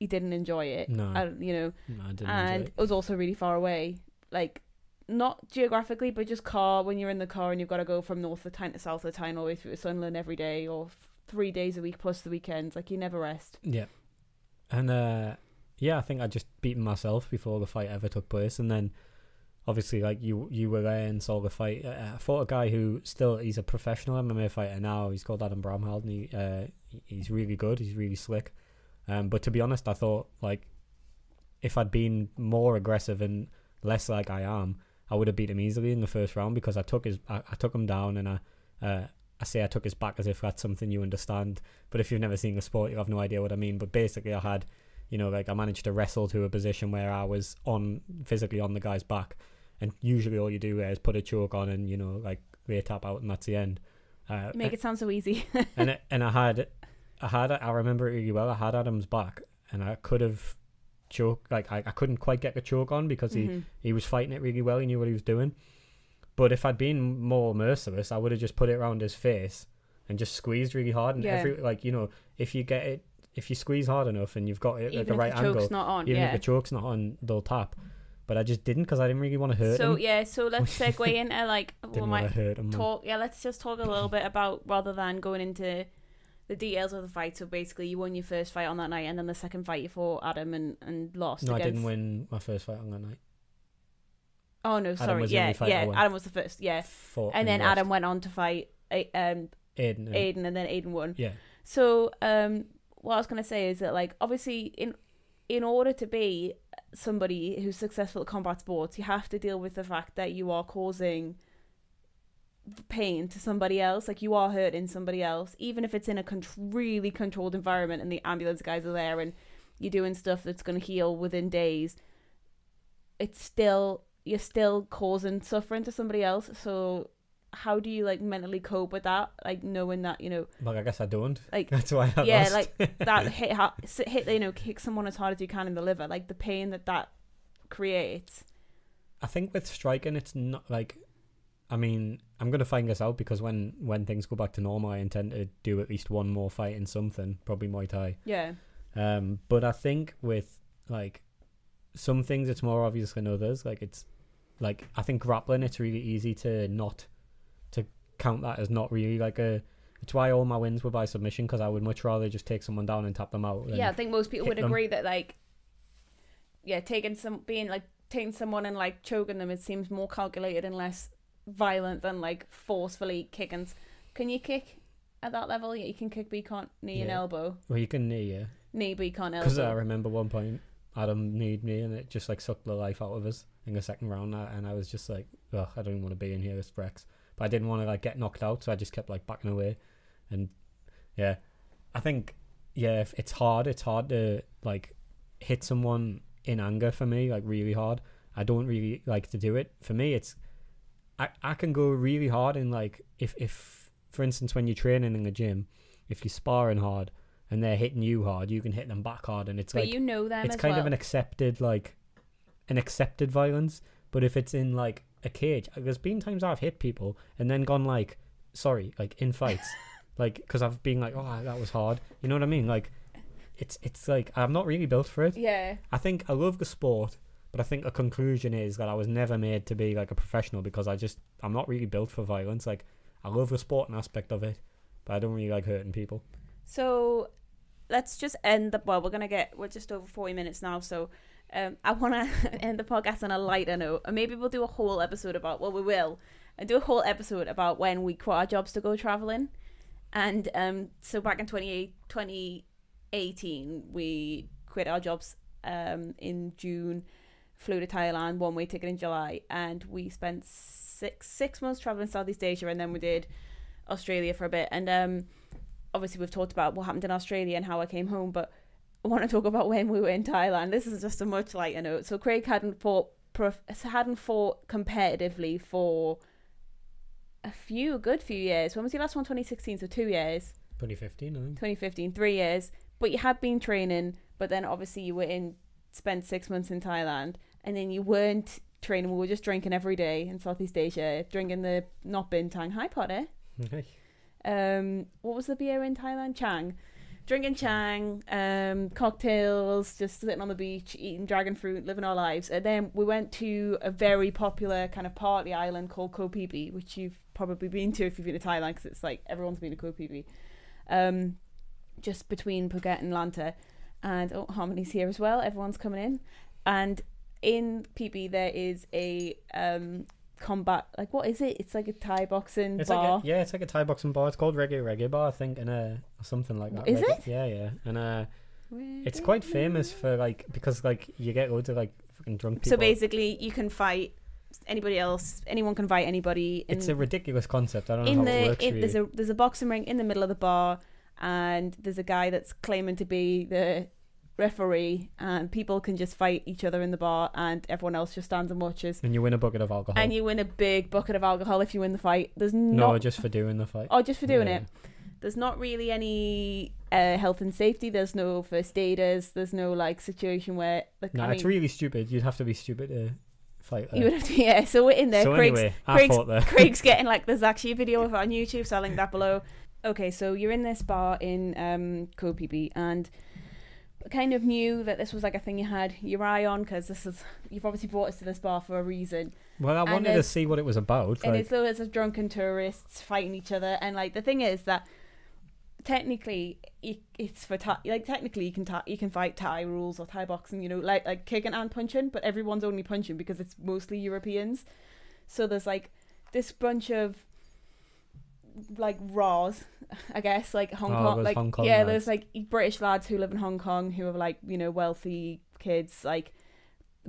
You didn't enjoy it. No. I, you know, no, I didn't and enjoy it was also really far away. Like, not geographically, but just car. When you're in the car and you've got to go from north of town to south of town, all the way through to Sunderland every day, or three days a week plus the weekends. Like, you never rest. Yeah. And uh yeah, I think I just beaten myself before the fight ever took place and then obviously like you you were there and saw the fight. Uh, I fought a guy who still he's a professional MMA fighter now. He's called Adam Bramhald and he uh he's really good. He's really slick. Um but to be honest, I thought like if I'd been more aggressive and less like I am, I would have beat him easily in the first round because I took his I, I took him down and I uh I say I took his back as if that's something you understand. But if you've never seen the sport, you have no idea what I mean. But basically, I had, you know, like I managed to wrestle to a position where I was on physically on the guy's back. And usually, all you do is put a choke on and you know, like rear tap out, and that's the end. Uh, make it sound so easy. and it, and I had, I had, I remember it really well. I had Adam's back, and I could have choked. Like I, I couldn't quite get the choke on because he Mhm. he was fighting it really well. He knew what he was doing. But if I'd been more merciless, I would have just put it around his face and just squeezed really hard. And Yeah. every like you know, if you get it, if you squeeze hard enough and you've got it Even at the right the choke's angle, not on, even yeah. if the choke's not on, they'll tap. But I just didn't because I didn't really want to hurt so him. yeah, so let's segue into like we Didn't might want to hurt him. man. talk. Yeah, let's just talk a little bit about rather than going into the details of the fight. So basically, you won your first fight on that night, and then the second fight you fought Adam and and lost. No, I didn't win my first fight on that night. Oh no, sorry. was the yeah, yeah. Adam was the first. Yeah, Fought and then. Adam went on to fight um Aiden. and- Aiden, and then Aiden won. Yeah, So um, what I was gonna say is that like obviously in in order to be somebody who's successful at combat sports, you have to deal with the fact that you are causing pain to somebody else. Like you are hurting somebody else, even if it's in a con- really controlled environment and the ambulance guys are there and you're doing stuff that's gonna heal within days. It's still you're still causing suffering to somebody else. So how do you like mentally cope with that? Like knowing that you know, But I guess I don't. like That's why I yeah, lost. like that hit hit you know kick someone as hard as you can in the liver, like the pain that that creates. I think with striking, it's not like. I mean, I'm gonna find this out because when when things go back to normal, I intend to do at least one more fight in something, probably Muay Thai. Yeah, Um, but I think with like some things, it's more obvious than others. Like it's like I think grappling, it's really easy to not count that as not really like a. It's why all my wins were by submission because I would much rather just take someone down and tap them out. yeah. I think most people would them. agree that like, yeah, taking some being like taking someone and like choking them, it seems more calculated and less violent than like forcefully kicking. Can you kick at that level? Yeah, you can kick, but you can't knee and elbow. Well, you can knee, yeah. Knee, but you can't elbow. Because I remember one point Adam kneed me and it just like sucked the life out of us in the second round, and I was just like, ugh, I don't even want to be in here. It's Rex, but I didn't want to like get knocked out, so I just kept like backing away, and yeah, I think yeah, if it's hard. It's hard to like hit someone in anger for me, like really hard. I don't really like to do it. For me, it's I I can go really hard in like if if for instance when you're training in the gym, if you're sparring hard and they're hitting you hard, you can hit them back hard, and it's but like you know them it's kind well. of an accepted like an accepted violence. But if it's in like a cage, there's been times I've hit people and then gone like sorry, like in fights, like because I've been like oh that was hard. You know what I mean? Like it's it's like I'm not really built for it. yeah, I think I love the sport, but I think a conclusion is that I was never made to be like a professional because I just I'm not really built for violence. Like I love the sporting aspect of it, but I don't really like hurting people. So let's just end the well, we're gonna get we're just over forty minutes now, so um I wanna end the podcast on a lighter note. And maybe we'll do a whole episode about well we will and do a whole episode about when we quit our jobs to go travelling. And um so back in 28 2018 we quit our jobs um in June, flew to Thailand, one way ticket in July, and we spent six six months traveling Southeast Asia and then we did Australia for a bit and um obviously we've talked about what happened in Australia and how I came home, but want to talk about when we were in Thailand. This is just a much lighter note. So Craig hadn't fought hadn't fought competitively for a few a good few years. When was your last one? 2016, so two years. 2015, I think. 2015, three years. But you had been training, but then obviously you were in spent six months in Thailand, and then you weren't training. We were just drinking every day in Southeast Asia, drinking the not Bintang. Hi Potter Okay. um what was the beer in Thailand? Chang. Drinking Chang, um, cocktails, just sitting on the beach, eating dragon fruit, living our lives. And then we went to a very popular kind of party island called Koh Phi Phi, which you've probably been to if you've been to Thailand, because it's like everyone's been to Koh Phi Phi. Um, just between Phuket and Lanta. And oh, Harmony's here as well. Everyone's coming in. And in Phi there is a um, combat, like what is it? It's like a Thai boxing It's bar. like a, yeah, it's like a Thai boxing bar. It's called Reggae Reggae Bar, I think, and uh, something like that. Is Reggae- it? Yeah, yeah, and uh, it's quite famous for like because like you get loads of like fucking drunk people. So basically, you can fight anybody else. Anyone can fight anybody. In, it's a ridiculous concept. I don't know in how it works. in, really. there's a there's a boxing ring in the middle of the bar, and there's a guy that's claiming to be the referee, and people can just fight each other in the bar, and everyone else just stands and watches. and you win a bucket of alcohol. And you win a big bucket of alcohol if you win the fight. There's no, just for doing the fight. oh just for doing Yeah. it. There's not really any uh, health and safety. There's no first aiders. There's no like situation where like, No, I it's really stupid. You'd have to be stupid to fight there. you would have to yeah. So we're in there. so Craig's anyway, I Craig's- there. Craig's getting like there's actually a video of it on YouTube, so I'll link that below. Okay, so you're in this bar in um Koh Phi Phi and kind of knew that this was like a thing you had your eye on because this is you've obviously brought us to this bar for a reason. Well, I and wanted to see what it was about. and Like, it's loads of drunken tourists fighting each other, and like the thing is that technically it, it's for like technically you can Thai, you can fight Thai rules or Thai boxing, you know, like like kicking and punching, but everyone's only punching because it's mostly Europeans. So there's like this bunch of like raws, I guess, like Hong Oh, Kong, those like Hong Kong yeah, lads. there's like British lads who live in Hong Kong who are like you know wealthy kids, like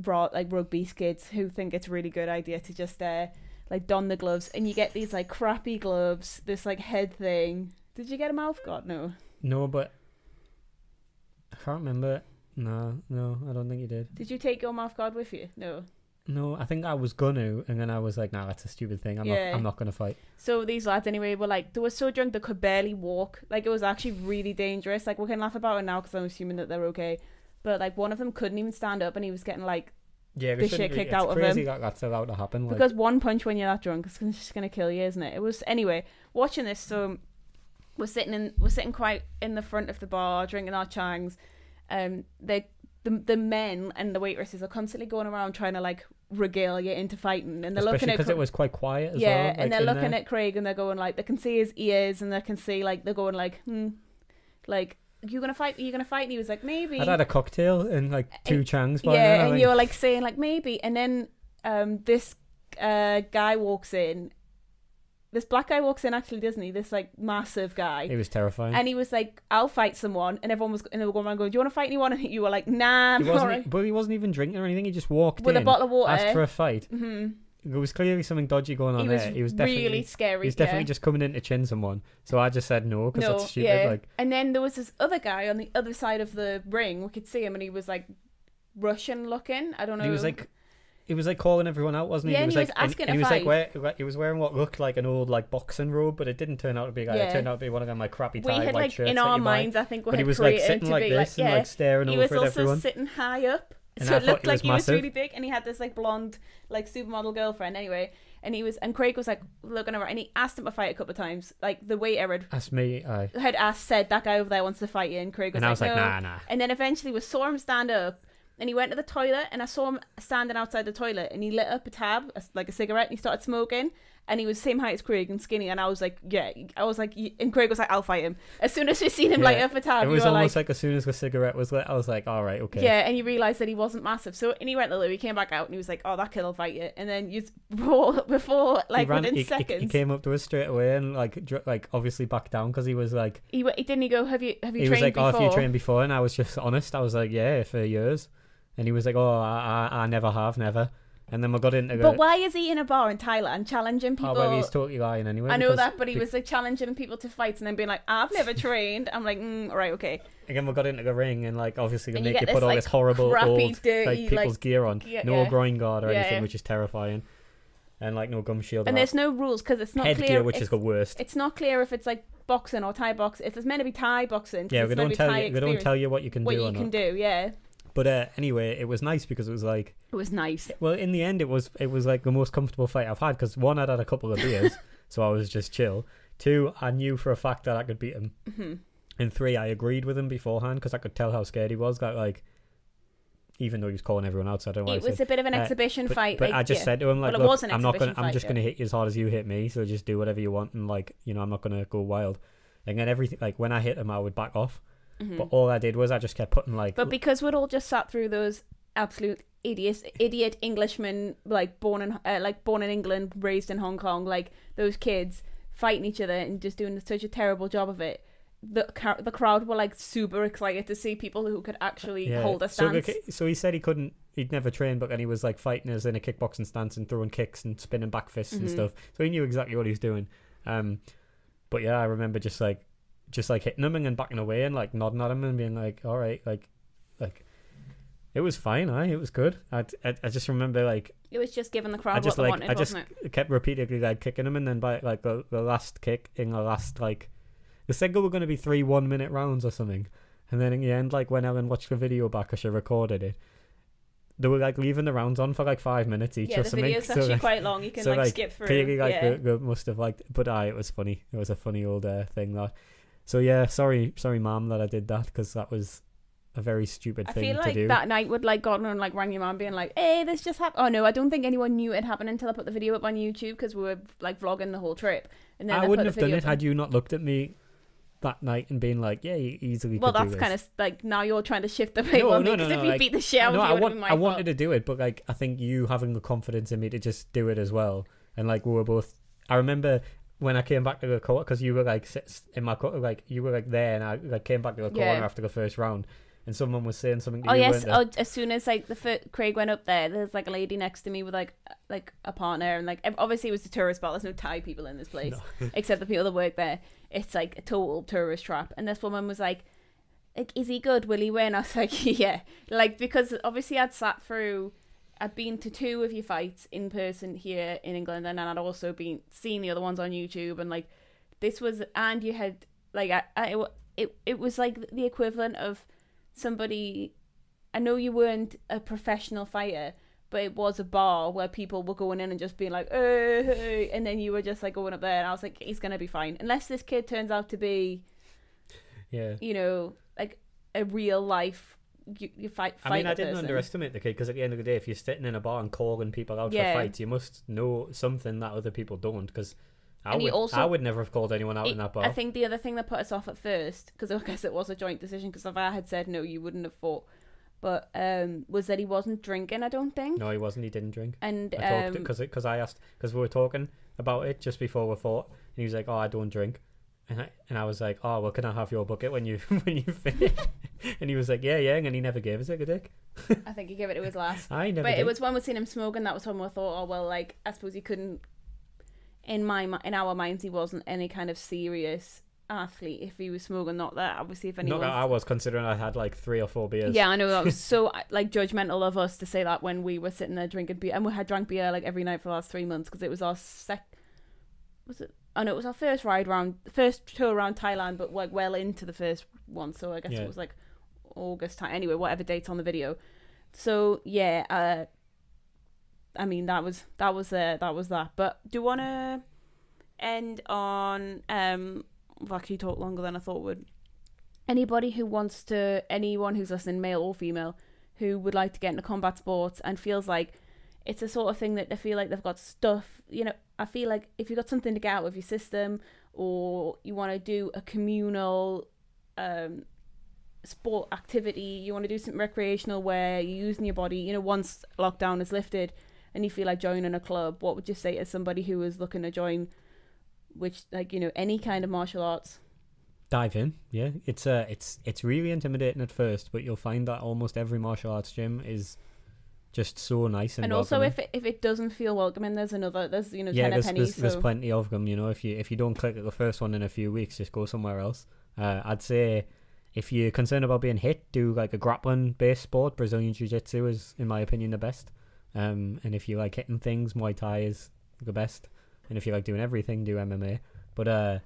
raw like rugby kids who think it's a really good idea to just uh like don the gloves, and you get these like crappy gloves, this like head thing. Did you get a mouth guard? No. no, but I can't remember. No, no, I don't think you did. Did you take your mouth guard with you? No. No, I think I was gonna, and then I was like, "Nah, that's a stupid thing. I'm Yeah. not. I'm not gonna fight." So these lads, anyway, were like they were so drunk they could barely walk. Like it was actually really dangerous. Like we can laugh about it now because I'm assuming that they're okay. But like one of them couldn't even stand up, and he was getting like Yeah, The shouldn't shit be- kicked it's out of crazy him. that that's allowed to happen. Like, because one punch when you're that drunk is just gonna kill you, isn't it? It was anyway. Watching this, so we're sitting in we're sitting quite in the front of the bar drinking our changs. Um, they the the men and the waitresses are constantly going around trying to like regale you into fighting, and they're especially looking at because it was quite quiet as yeah, well. like, and they're looking there. at Craig and they're going like they can see his ears and they can see like they're going like hmm, like you gonna fight? you gonna fight? And he was like maybe. I'd had a cocktail and like two changs by yeah, now. And you were like saying like maybe, and then um this uh guy walks in. This black guy walks in, actually, doesn't he? This like massive guy, he was terrifying. and he was like, "I'll fight someone," and everyone was, and they were going around going, "Do you want to fight anyone?" And you were like, "Nah, he wasn't, alright." but he wasn't even drinking or anything. He just walked With in, a bottle of water. asked for a fight. hmm There was clearly something dodgy going on He was, there. He was definitely, really scary. he was definitely yeah. just coming in to chin someone. So I just said no because no, that's stupid. yeah. Like and then there was this other guy on the other side of the ring. We could see him, and he was like Russian looking. I don't know. he was like, he was like calling everyone out, wasn't he? Yeah, he and was he like, was asking and to he was like, wear, he was wearing what looked like an old like boxing robe, but it didn't turn out to be like. Yeah. It turned out to be one of them like crappy we had white like shirts in our buy. minds, I think we But had he was like sitting like this like, and yeah. like staring he over was at also everyone. sitting high up, And so I it looked he like was he was really big, and he had this like blonde, like supermodel girlfriend. Anyway, and he was, and Craig was like looking over, and he asked him to fight a couple of times. Like the waiter had, That's me. I had asked, said that guy over there wants to fight you, and Craig was and I was like, no. nah, nah. And then eventually we saw him stand up and he went to the toilet and I saw him standing outside the toilet and he lit up a tab, a- like a cigarette, and he started smoking. And he was same height as Craig and skinny. And I was like, yeah. I was like, and Craig was like, I'll fight him. As soon as we seen him light up a tab, It was were like, almost like, as soon as the cigarette was lit, I was like, all right, okay. yeah. And he realised that he wasn't massive. So, and he went to the loo, he came back out and he was like, oh, that kid will fight you. And then you, before, before like he ran, within he, he- seconds, he came up to us straight away and like dr- like obviously backed down because he was like he, he didn't he go, have you, have you he was trained like oh before? if you trained before and I was just honest I was like yeah for years and he was like oh I I, I never have never and then we got into but why is he in a bar in Thailand challenging people? oh well he's totally lying anyway I know that, but he was like challenging people to fights and then being like, "I've never trained." I'm like, mm, "All right, okay." again we got into the ring and like obviously they And make you put this, all like, this horrible crappy, old dirty, like people's like- gear on yeah, no yeah. groin guard or Yeah, anything which is terrifying and like no gum shield And there's no rules because it's not headgear clear. which is the worst it's not clear if it's like boxing or Thai boxing. If it's meant to be Thai boxing. yeah we don't tell you we don't tell you what you can what do you or can do. Yeah, but uh, anyway it was nice because it was like it was nice. Well, in the end, it was it was like the most comfortable fight I've had because one, I'd had a couple of beers, so I was just chill. Two, I knew for a fact that I could beat him. hmm And three, I agreed with him beforehand because I could tell how scared he was. That like, even though he was calling everyone out, so I don't know. It was a bit of an Uh, exhibition but, fight. but like, I just yeah. said to him like, Well, it look, I'm not gonna, exhibition I'm just yeah. gonna hit you as hard as you hit me. So just do whatever you want, and like, you know, I'm not gonna go wild. And then everything, like when I hit him, I would back off. Mhm. But all I did was I just kept putting like, But because we'd all just sat through those absolute idiots, idiot Englishmen, like born in uh, like born in England, raised in Hong Kong, like those kids fighting each other and just doing such a terrible job of it. The car- the crowd were like super excited to see people who could actually yeah. hold a So, stance. ki- so he said he couldn't, he'd never trained, but then he was like fighting us in a kickboxing stance and throwing kicks and spinning back fists and Mhm. stuff. So he knew exactly what he was doing. Um, but yeah, I remember just like, just like hitting him and then backing away and like nodding at him and being like, all right, like, like. It was fine, I. It was good. I, I, I just remember like It was just giving the crowd I just what they like wanted, I just it? kept repeatedly like kicking him, and then by like the, the last kick in the last like the said there were going to be three one minute rounds or something, and then in the end, like when Ellen watched the video back, or she recorded it, they were like leaving the rounds on for like five minutes each Yeah, or the something. video's So, actually like, quite long. You can so, like, like, skip through. clearly, like yeah. they, they must have like, but I it was funny. It was a funny old uh, thing that. So yeah, sorry, sorry, mom, that I did that because that was a very stupid I thing feel to like do. that night would like gotten and like rang your mum being like, "Hey, this just happened." Oh no, I don't think anyone knew it happened until I put the video up on YouTube because we were like vlogging the whole trip. And then I put wouldn't have done it had you not looked at me that night and been like, yeah, you easily. Well, could do that's kind of like now you're trying to shift the blame No, on me no, no, because no, if you like- beat the shit out no, of I, you, want, have been my I fault. wanted to do it, but like I think you having the confidence in me to just do it as well, and like we were both. I remember when I came back to the court because you were like in my court, like you were like there, and I like came back to the corner Yeah. after the first round, and someone was saying something to Oh you. yes! Oh, as soon as like the fir- Craig went up there, there's like a lady next to me with like like a partner, and like obviously it was a tourist spot. There's no Thai people in this place except the people that work there. It's like a total tourist trap. And this woman was like, like, "Is he good? Will he win?" I was like, "Yeah," like because obviously I'd sat through I'd been to two of your fights in person here in England, and then I'd also been seeing the other ones on YouTube, and like this was, and you had like I, I it it was like the equivalent of somebody. I know you weren't a professional fighter, but it was a bar where people were going in and just being like, hey, hey, and then you were just like going up there, and I was like, he's gonna be fine, unless this kid turns out to be, Yeah. you know, like a real life. You, you fight. I mean, I didn't person. underestimate the kid because at the end of the day, if you're sitting in a bar and calling people out Yeah. for fights, you must know something that other people don't. Because I And would, also- I would never have called anyone out It- in that bar. I think the other thing that put us off at first, because I guess it was a joint decision, because if I had said no, you wouldn't have fought. But um, was that he wasn't drinking? I don't think. no, he wasn't. He didn't drink. And I talked um, because because I asked because we were talking about it just before we fought, and he was like, "Oh, I don't drink," and I and I was like, "Oh, well, can I have your bucket when you when you finish?" and he was like, "Yeah, yeah," and he never gave us a good dick. I think he gave it to his last. I never. but did. it was when we seen him smoking that was when we thought, oh well, like I suppose he couldn't. In my in our minds, he wasn't any kind of serious athlete if he was smoking. Not that obviously, if anyone. Not that I was considering I had like three or four beers. Yeah, I know that was so like judgmental of us to say that when we were sitting there drinking beer, and we had drank beer like every night for the last three months because it was our sec. Was it? Oh no, it was our first ride around, first tour around Thailand, but like well into the first one. So I guess Yeah. it was like August time. Anyway, whatever date's on the video. So yeah, uh, I mean that was that was uh, that was that. But do you want to end on um? I've actually talked longer than I thought would anybody who wants to anyone who's listening male or female who would like to get into combat sports and feels like it's a sort of thing that they feel like they've got stuff you know i feel like if you've got something to get out of your system or you want to do a communal um sport activity you want to do something recreational where you're using your body you know once lockdown is lifted and you feel like joining a club what would you say to somebody who is looking to join which like you know any kind of martial arts dive in. Yeah, it's uh, it's it's really intimidating at first, but you'll find that almost every martial arts gym is just so nice and, and also welcoming. if it, if it doesn't feel welcoming there's another there's you know yeah, there's, penny there's, there's plenty of them. You know, if you if you don't click at the first one in a few weeks, just go somewhere else. Uh, I'd say if you're concerned about being hit, do like a grappling based sport. Brazilian Jiu Jitsu is, in my opinion, the best. Um, and if you like hitting things, Muay Thai is the best. And if you like doing everything, do MMA. But uh,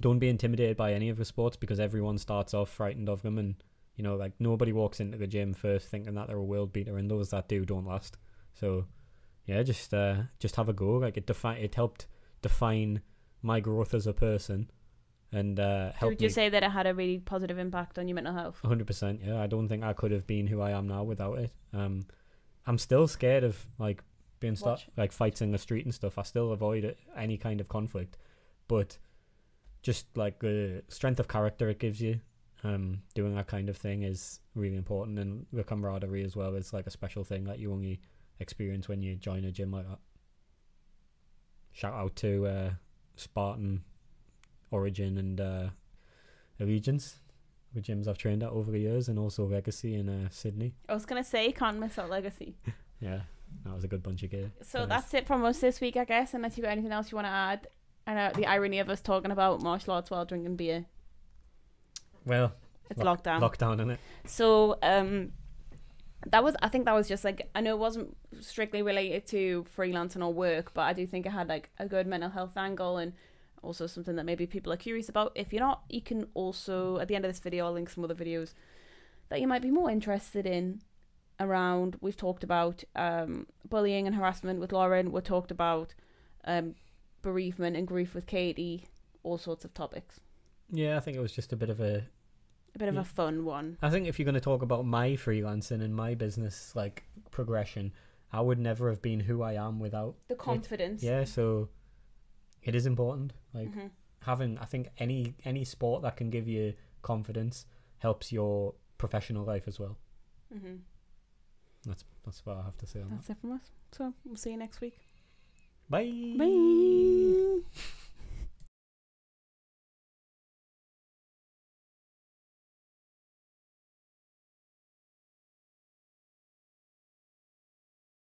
don't be intimidated by any of the sports because everyone starts off frightened of them, and you know, like nobody walks into the gym first thinking that they're a world beater, and those that do don't last. So, yeah, just uh, just have a go. Like it defi- it helped define my growth as a person, and uh, so helped would you me. say that it had a really positive impact on your mental health hundred percent. Yeah, I don't think I could have been who I am now without it. Um, I'm still scared of like being start Watch. like fights in the street and stuff. I still avoid it, any kind of conflict, but just like the strength of character it gives you, um, doing that kind of thing is really important, and the camaraderie as well is like a special thing that you only experience when you join a gym like that. Shout out to uh, Spartan, Origin, and uh, Allegiance the gyms I've trained at over the years, and also Legacy in uh, Sydney. i was gonna say can't miss out legacy Yeah, that was a good bunch of gear. so guys. that's it from us this week i guess unless you got anything else you want to add I know the irony of us talking about martial arts while drinking beer well it's Lock- lockdown lockdown in it. So um that was I think that was just like I know it wasn't strictly related to freelancing or work, but I do think it had like a good mental health angle and also something that maybe people are curious about. If you're not, you can also at the end of this video I'll link some other videos that you might be more interested in around we've talked about um bullying and harassment with Lauren, we talked about um bereavement and grief with Katie, all sorts of topics. Yeah, I think it was just a bit of a. A bit of Yeah. a fun one. I think if you're going to talk about my freelancing and my business like progression, I would never have been who I am without. The confidence. Yeah, so it is important. Like Mhm. having, I think any any sport that can give you confidence helps your professional life as well. Mm-hmm. That's that's what I have to say on That's it from us. So we'll see you next week. Bye. Bye.